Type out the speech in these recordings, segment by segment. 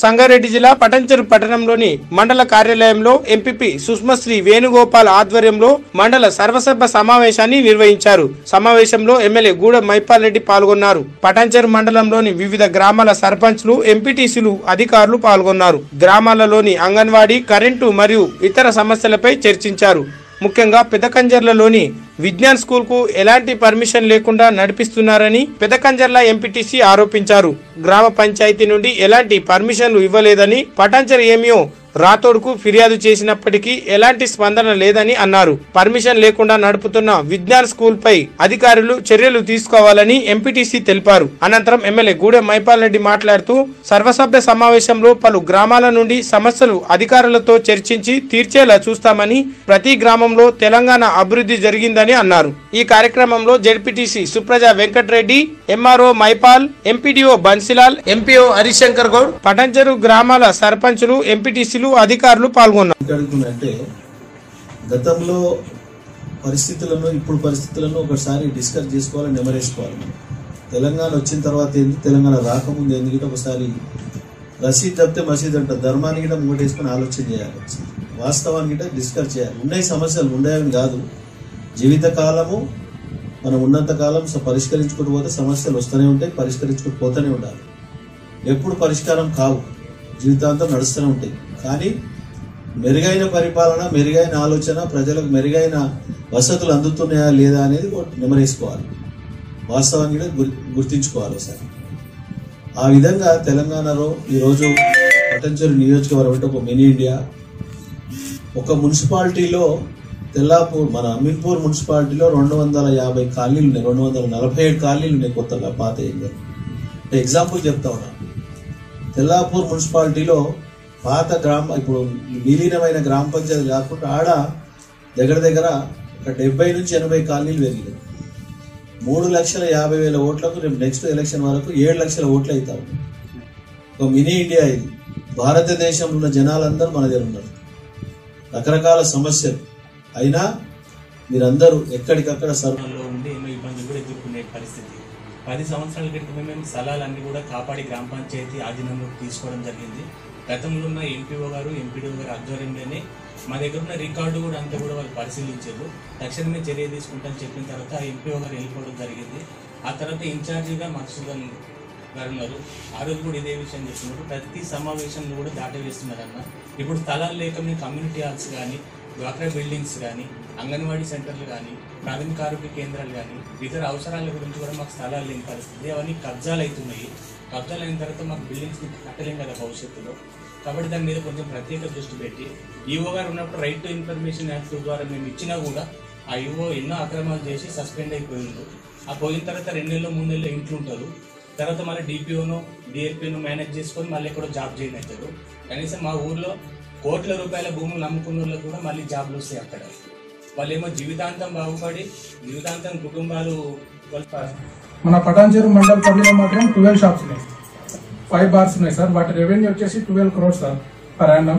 సంగారెడ్డి జిల్లా పటంచెరు పట్టణంలోని మండల కార్యాలయంలో ఎంపీపీ సుష్మశ్రీ వేణుగోపాల్ ఆధ్వర్యంలో మండల సర్వసభ సమావేశాన్ని నిర్వహించారు. సమావేశంలో ఎమ్మెల్యే గూడ మైపాల్ రెడ్డి పాల్గొన్నారు. పటంచెరు మండలంలోని వివిధ గ్రామాల సర్పంచ్లు ఎంపీటీసీలు అధికారులు పాల్గొన్నారు. గ్రామాలలోని అంగన్వాడీ కరెంటు మరియు ఇతర సమస్యలపై చర్చించారు. ముఖ్యంగా పెదకంజర్లలోని విజ్ఞాన్ స్కూల్కు ఎలాంటి పర్మిషన్ లేకుండా నడిపిస్తున్నారని పెదకంజర్ల ఎంపీటీసీ ఆరోపించారు. గ్రామ పంచాయతీ నుండి ఎలాంటి పర్మిషన్లు ఇవ్వలేదని పటాంచర్ ఏమియో రాథోడ్కు ఫిర్యాదు చేసినప్పటికీ ఎలాంటి స్పందన లేదని అన్నారు. పర్మిషన్ లేకుండా నడుపుతున్న విజ్ఞాన్ స్కూల్ పై అధికారులు చర్యలు తీసుకోవాలని ఎంపీటీసీ తెలిపారు. అనంతరం ఎమ్మెల్యే గూడెం మైపాల్ రెడ్డి మాట్లాడుతూ సర్వసభ్య సమావేశంలో పలు గ్రామాల నుండి సమస్యలు అధికారులతో చర్చించి తీర్చేలా చూస్తామని ప్రతి గ్రామంలో తెలంగాణ అభివృద్ధి జరిగిందని అన్నారు. ఈ కార్యక్రమంలో ZPTC Supraja Venkatareddy MRO Maipal MPDO Bansilal MPO Harishankar Goud Patancheru గ్రామాల సర్పంచులు ఎంపీటీసీలు అధికారులు పాల్గొన్నారు. అంటే గతంలో పరిస్థితులను ఇప్పుడు పరిస్థితులను ఒకసారి డిస్కస్ చేసుకోవాలి నెమరేసుకోవాలి. తెలంగాణ వచ్చిన తర్వాత ఏంది తెలంగాణ రాకముందు ఎందుకంటే ఒకసారి రసీద్ తప్పితే మసీద్ అంట ధర్మాన్ని కూడా ముంగటేసుకొని ఆలోచన చేయాలి. వాస్తవాన్ని కూడా డిస్కస్ చేయాలి. ఉన్నాయి సమస్యలు ఉండేవని కాదు. జీవితకాలము మనం ఉన్నంత కాలం పరిష్కరించుకుంటూ పోతే సమస్యలు వస్తూనే ఉంటాయి పరిష్కరించుకుంటూ పోతూనే ఉండాలి. ఎప్పుడు పరిష్కారం కావు. జీవితాంతం నడుస్తూనే ఉంటాయి. కానీ మెరుగైన పరిపాలన మెరుగైన ఆలోచన ప్రజలకు మెరుగైన వసతులు అందుతున్నాయా లేదా అనేది నిమరేసుకోవాలి నెమరేసుకోవాలి. వాస్తవాన్ని కూడా గుర్- గుర్తించుకోవాలి ఒకసారి. ఆ విధంగా తెలంగాణలో ఈరోజు పటంచెరు నియోజకవర్గం అంటే ఒక మినీ ఇండియా. ఒక మున్సిపాలిటీలో తెల్లాపూర్ మన అమీన్పూర్ మున్సిపాలిటీలో రెండు వందల యాభై కాలనీలు ఉన్నాయి. రెండు వందల నలభై ఏడు కాలనీలు ఉన్నాయి కొత్తగా పాత ఏరియా అంటే ఎగ్జాంపుల్ చెప్తా ఉన్నా. తెల్లాపూర్ మున్సిపాలిటీలో పాత గ్రామ ఇప్పుడు విలీనమైన గ్రామ పంచాయతీ కాకుండా ఆడ దగ్గర దగ్గర ఒక డెబ్బై నుంచి ఎనభై కాలనీలు పెరిగినాయి. మూడు లక్షల యాభై వేల ఓట్లకు రేపు నెక్స్ట్ ఎలక్షన్ వరకు ఏడు లక్షల ఓట్లు అవుతావు ఒక మినీ ఇండియా ఇది. భారతదేశంలో ఉన్న జనాలందరూ మన దగ్గర ఉన్నారు. రకరకాల సమస్యలు. అయినా మీరందరూ ఎక్కడికక్కడ సర్వంలో ఉండి ఎన్నో ఇబ్బందులు కూడా ఎదుర్కొనే పరిస్థితి. పది సంవత్సరాల క్రితమే మేము స్థలాలన్నీ కూడా కాపాడి గ్రామ పంచాయతీ ఆధీనంలోకి తీసుకోవడం జరిగింది. గతంలో ఉన్న ఎంపీఓ గారు ఎంపీడీఓ గారు ఆధ్వర్యంలోనే మా దగ్గర ఉన్న రికార్డు కూడా అంతా కూడా వాళ్ళు పరిశీలించారు. తక్షణమే చర్య తీసుకుంటామని చెప్పిన తర్వాత ఆ ఎంపీఓ గారు వెళ్ళిపోవడం జరిగింది. ఆ తర్వాత ఇన్ఛార్జిగా మధుసూదన్ గారు ఉన్నారు. ఆ రోజు కూడా ఇదే విషయం చెప్తున్నారు ప్రతి సమావేశంలో కూడా దాటవేస్తున్నారన్న. ఇప్పుడు స్థలాలు లేక మేము కమ్యూనిటీ హాల్స్ కానీ డ్వాక్రా బిల్డింగ్స్ కానీ అంగన్వాడీ సెంటర్లు కానీ ప్రాథమిక ఆరోగ్య కేంద్రాలు కానీ ఇతర అవసరాల గురించి కూడా మాకు స్థలాలు లేని పరిస్థితి. అవన్నీ కబ్జాలు అవుతున్నాయి కబ్జాలు అయిన తర్వాత మాకు బిల్డింగ్స్ కట్టలేం కదా భవిష్యత్తులో. కాబట్టి దాని మీద కొంచెం ప్రత్యేక దృష్టి పెట్టి ఈఓ గారు ఉన్నప్పుడు రైట్ టు ఇన్ఫర్మేషన్ యాక్ట్ ద్వారా మేము ఇచ్చినా కూడా ఆ ఈఓ ఎన్నో అక్రమాలు చేసి సస్పెండ్ అయిపోయిండు. ఆ పోయిన తర్వాత రెండు నెలలు మూడు నెలలు ఇంట్లో ఉంటారు. తర్వాత మళ్ళీ డిపిఓను డిఎల్పిను మేనేజ్ చేసుకొని మళ్ళీ ఎక్కడో జాబ్ చేయని అవుతారు. కనీసం మా ఊర్లో కోట్ల రూపాయల భూములు నమ్ముకున్న వాళ్ళకి కూడా మళ్ళీ జాబ్లు వస్తాయి అక్కడ. వాళ్ళేమో జీవితాంతం బాగుపడి జీవితాంతం కుటుంబాలు మన పటాన్చెరు మండల్ పరిధిలో మాత్రం ట్వెల్వ్ షాప్స్ ఉన్నాయి. ఫైవ్ బార్స్ ఉన్నాయి సార్ వాటి రెవెన్యూ వచ్చేసి twelve crores sir per annum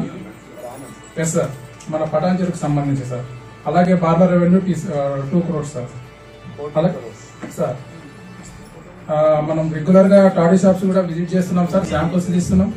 yes sir మన పటాన్చెరుకు సంబంధించి సార్ అలాగే బార్ల రెవెన్యూ టూ క్రోర్స్ సార్ అలాగే సార్ మనం రెగ్యులర్గా టాడీ షాప్స్ కూడా విజిట్ చేస్తున్నాం సార్ శాంపుల్స్ తీస్తున్నాం.